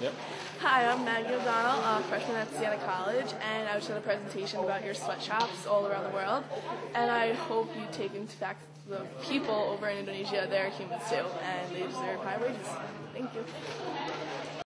Yep. Hi, I'm Maggie O'Donnell, a freshman at Siena College, and I was doing a presentation about your sweatshops all around the world. And I hope you take into fact the people over in Indonesia, they're humans too, and they deserve high wages. Thank you.